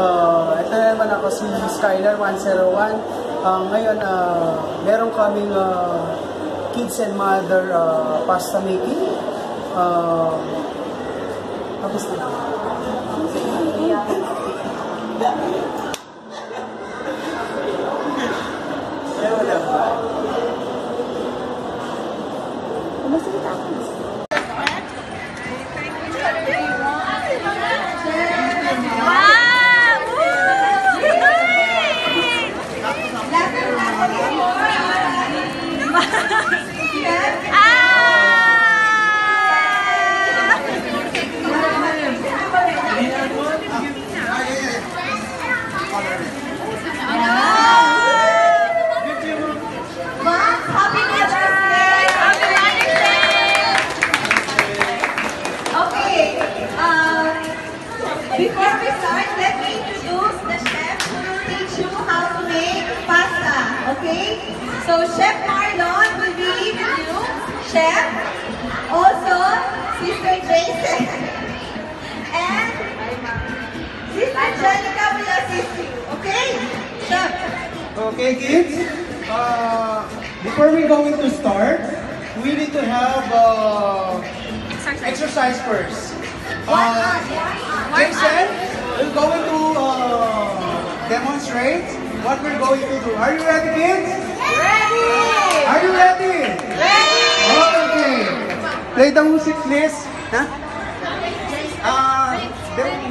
Uh, ito naman ako si Skylar101. Uh, ngayon, uh, meron kaming uh, kids and mother uh, pasta making. Uh, tapos na. Um, before we start, let me introduce the chef who will teach you how to make pasta, okay? So, Chef Marlon will be with you, Chef. Also, Sister Jason. And Sister Angelica will assist you, okay? Chef. Okay, kids. Uh, before we going to start, we need to have uh, exercise first. Uh, Jason, we're going to uh, demonstrate what we're going to do. Are you ready, kids? Ready! Are you ready? Ready! Okay. Play the music, please. Huh? Demo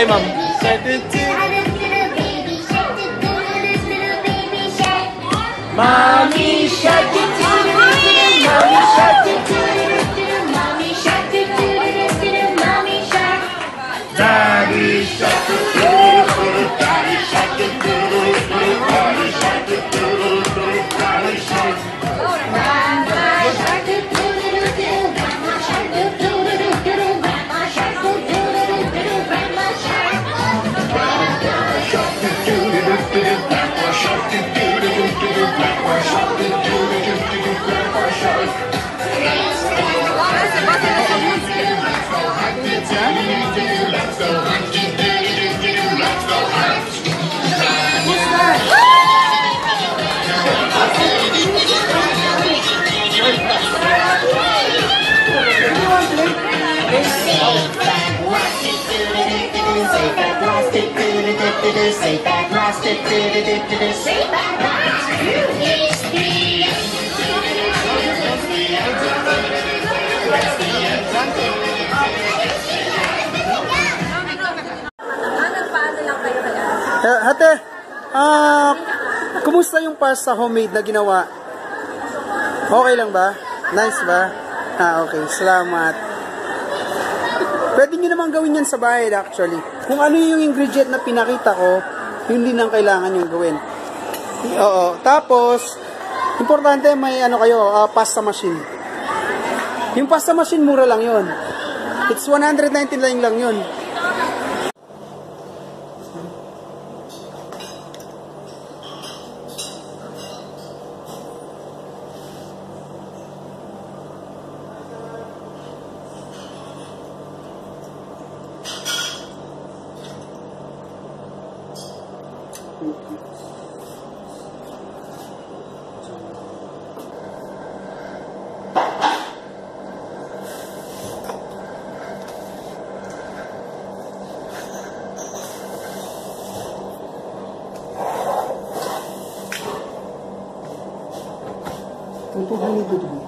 Say, Mom. Mommy, shut do-do-do-do-do, say that plastic, do-do-do-do-do, say that plastic. Eh, ate, ah, kumusta yung pasta homemade na ginawa? Okay lang ba? Nice ba? Ah, okay. Salamat. Pwede nyo naman gawin yan sa bahay actually. Kung ano yung ingredient na pinakita ko, yun din ang kailangan yung gawin. Oo. Tapos, importante may ano kayo, ah, pasta machine. Yung pasta machine, mura lang yun. It's 199 lang yun. não tem raiva de mim.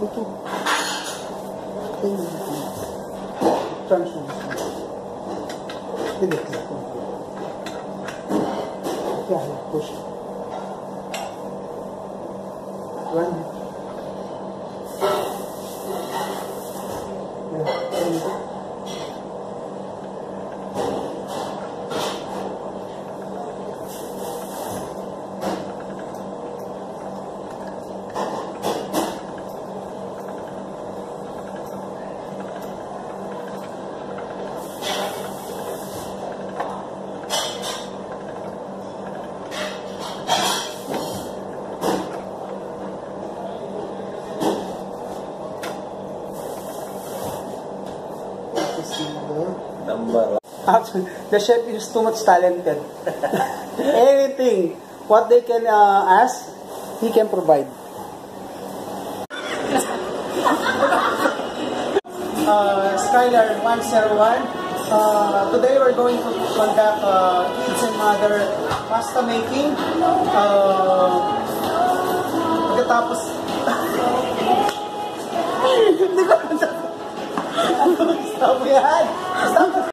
Eu tô. Tenho medo de mim. Transformação. Ele é que é Que arraiva, poxa. Vai. É, é. Number Actually, the chef is too much talented. Anything, what they can uh, ask, he can provide. uh, Skylar 101. Uh, today we're going to conduct uh, kids and mother pasta making. Uh, pagkatapos... Hindi ko... Estamos errados. Estamos